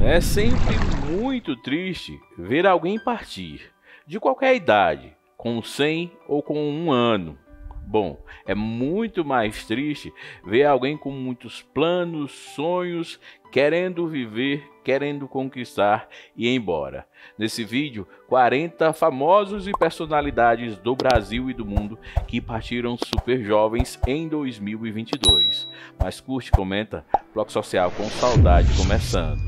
É sempre muito triste ver alguém partir, de qualquer idade, com 100 ou com um ano. Bom, é muito mais triste ver alguém com muitos planos, sonhos, querendo viver, querendo conquistar e ir embora. Nesse vídeo, 40 famosos e personalidades do Brasil e do mundo que partiram super jovens em 2022. Mas curte, comenta, Bloco Social com saudade começando.